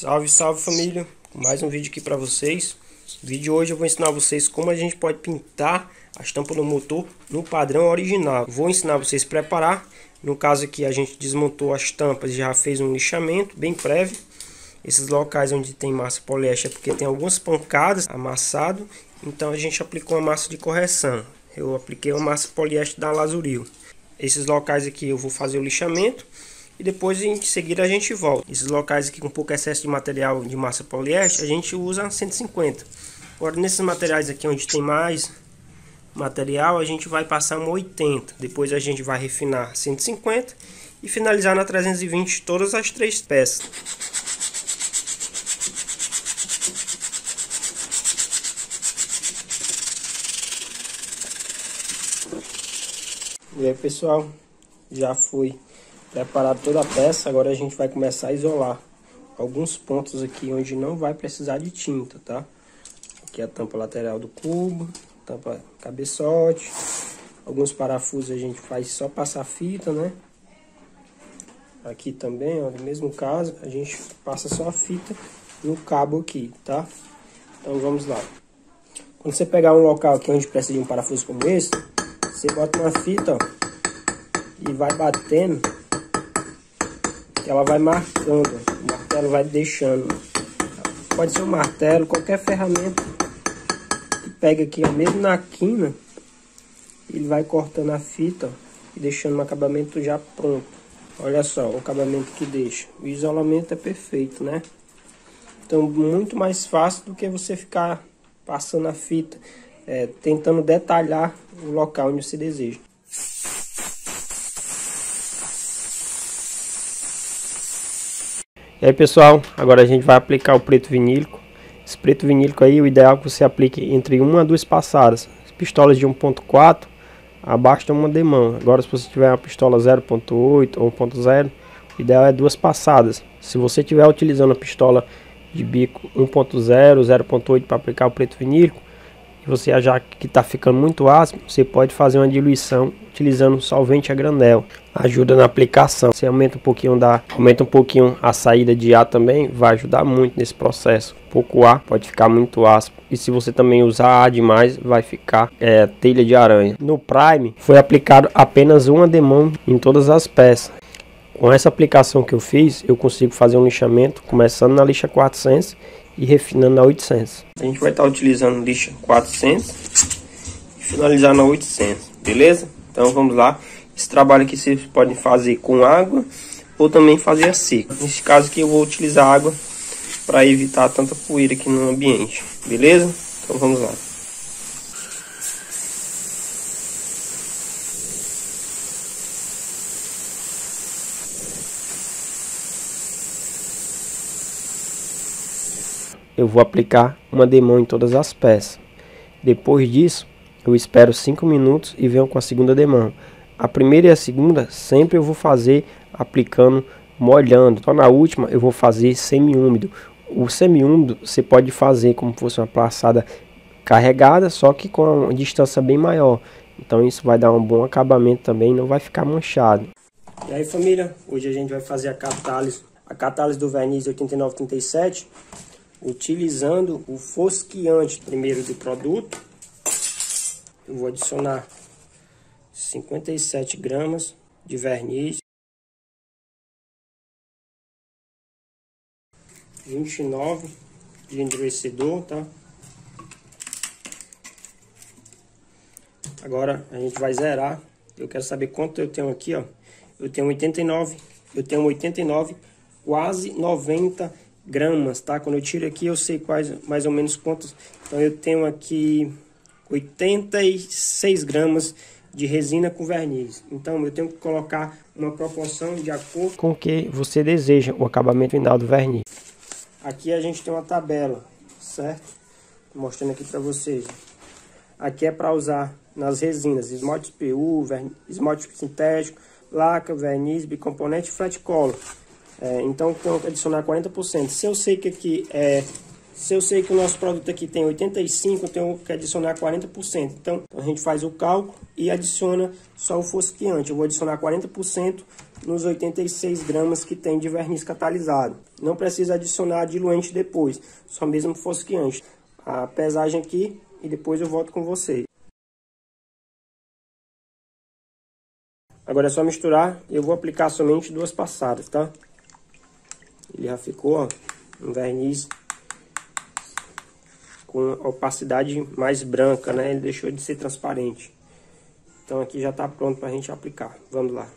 Salve, salve família! Mais um vídeo aqui para vocês. No vídeo de hoje eu vou ensinar vocês como a gente pode pintar a estampa do motor no padrão original. Vou ensinar vocês a preparar. No caso aqui a gente desmontou as tampas e já fez um lixamento bem prévio. Esses locais onde tem massa poliéster é porque tem algumas pancadas amassado. Então a gente aplicou uma massa de correção. Eu apliquei uma massa poliéster da Lazuril. Esses locais aqui eu vou fazer o lixamento e depois em seguida a gente volta. Esses locais aqui com pouco excesso de material de massa poliéster, a gente usa 150. Agora nesses materiais aqui onde tem mais material, a gente vai passar um 80. Depois a gente vai refinar 150 e finalizar na 320 todas as três peças. E aí pessoal, já foi Preparado toda a peça, agora a gente vai começar a isolar alguns pontos aqui onde não vai precisar de tinta, tá? Aqui a tampa lateral do cubo, tampa cabeçote, alguns parafusos a gente faz só passar fita, né? Aqui também, ó, no mesmo caso, a gente passa só a fita no cabo aqui, tá? Então vamos lá. Quando você pegar um local aqui onde precisa de um parafuso como esse, você bota uma fita, ó, e vai batendo ela vai marcando, o martelo vai deixando. Pode ser um martelo, qualquer ferramenta que pega aqui, ó, mesmo na quina, ele vai cortando a fita e deixando o acabamento já pronto. Olha só o acabamento que deixa. O isolamento é perfeito, né? Então, muito mais fácil do que você ficar passando a fita, é, tentando detalhar o local onde você deseja. E aí pessoal, agora a gente vai aplicar o preto vinílico. Esse preto vinílico aí, o ideal é que você aplique entre uma a duas passadas. As pistolas de 1.4, abaixo de uma demão. Agora se você tiver uma pistola 0.8 ou 1.0, o ideal é duas passadas. Se você estiver utilizando a pistola de bico 1.0, 0.8 para aplicar o preto vinílico, você achar que está ficando muito ácido, você pode fazer uma diluição utilizando solvente a granel. Ajuda na aplicação. Você aumenta um pouquinho da, aumenta um pouquinho a saída de ar também, vai ajudar muito nesse processo. Pouco ar pode ficar muito ácido e se você também usar ar demais, vai ficar é, telha de aranha. No Prime foi aplicado apenas uma demão em todas as peças. Com essa aplicação que eu fiz, eu consigo fazer um lixamento começando na lixa 400 e refinando na 800. A gente vai estar utilizando lixa 400 e finalizar na 800, beleza? Então vamos lá. Esse trabalho aqui vocês podem fazer com água ou também fazer a seca. Nesse caso aqui eu vou utilizar água para evitar tanta poeira aqui no ambiente, beleza? Então vamos lá. Eu vou aplicar uma demão em todas as peças. Depois disso, eu espero 5 minutos e venho com a segunda demão. A primeira e a segunda sempre eu vou fazer aplicando molhando. Só na última eu vou fazer semi-úmido. O semi-úmido você pode fazer como se fosse uma passada carregada, só que com uma distância bem maior. Então isso vai dar um bom acabamento também, não vai ficar manchado. E aí família, hoje a gente vai fazer a catálise, a catálise do verniz 8937 utilizando o fosqueante primeiro do produto. Eu vou adicionar 57 gramas de verniz, 29 de endurecedor, tá? Agora a gente vai zerar. Eu quero saber quanto eu tenho aqui, ó. Eu tenho 89, eu tenho 89, quase 90 gramas, tá? Quando eu tiro aqui eu sei quais, mais ou menos quantos. Então eu tenho aqui 86 gramas de resina com verniz. Então eu tenho que colocar uma proporção de acordo com o que você deseja, o acabamento final do verniz. Aqui a gente tem uma tabela, certo? Tô mostrando aqui para vocês. Aqui é para usar nas resinas, esmalte PU, verniz, esmalte sintético, laca, verniz, bicomponente e flat color. É, então, tenho que adicionar 40%. Se eu sei que aqui é Se eu sei que o nosso produto aqui tem 85, eu tenho que adicionar 40%. Então, a gente faz o cálculo e adiciona só o fosquiante. Eu vou adicionar 40% nos 86 gramas que tem de verniz catalisado. Não precisa adicionar diluente depois, só mesmo fosquiante. A pesagem aqui e depois eu volto com vocês. Agora é só misturar eu vou aplicar somente duas passadas, tá? Ele já ficou, ó, um verniz com opacidade mais branca, né? Ele deixou de ser transparente. Então aqui já está pronto para a gente aplicar. Vamos lá.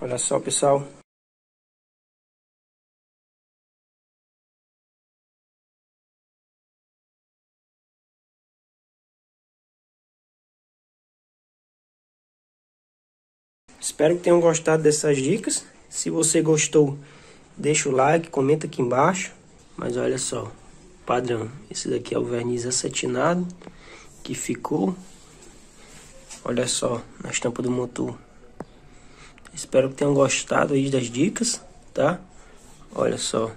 Olha só, pessoal. Espero que tenham gostado dessas dicas. Se você gostou, deixa o like, comenta aqui embaixo. Mas olha só, padrão. Esse daqui é o verniz acetinado que ficou. Olha só, na estampa do motor. Espero que tenham gostado aí das dicas, tá? Olha só.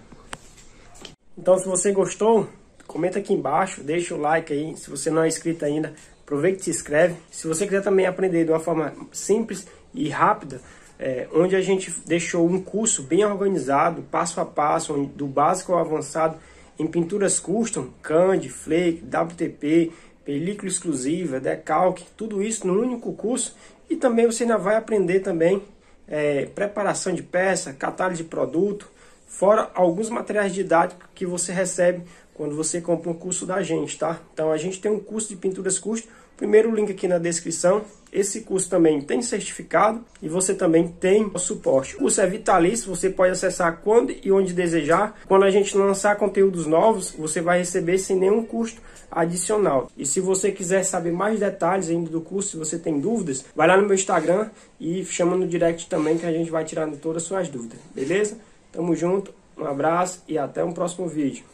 Então, se você gostou, comenta aqui embaixo, deixa o like aí. Se você não é inscrito ainda, aproveita e se inscreve. Se você quiser também aprender de uma forma simples e rápida, é, onde a gente deixou um curso bem organizado, passo a passo, do básico ao avançado, em pinturas custom, Candy, Flake, WTP, película exclusiva, decalque, tudo isso no único curso. E também você ainda vai aprender também é, preparação de peça, catálogo de produto, fora alguns materiais didáticos que você recebe quando você compra um curso da gente, tá? Então a gente tem um curso de pinturas custo, primeiro link aqui na descrição. Esse curso também tem certificado e você também tem o suporte. O curso é vitalício, você pode acessar quando e onde desejar. Quando a gente lançar conteúdos novos, você vai receber sem nenhum custo adicional. E se você quiser saber mais detalhes ainda do curso, se você tem dúvidas, vai lá no meu Instagram e chama no direct também que a gente vai tirando todas as suas dúvidas, beleza? Tamo junto, um abraço e até um próximo vídeo.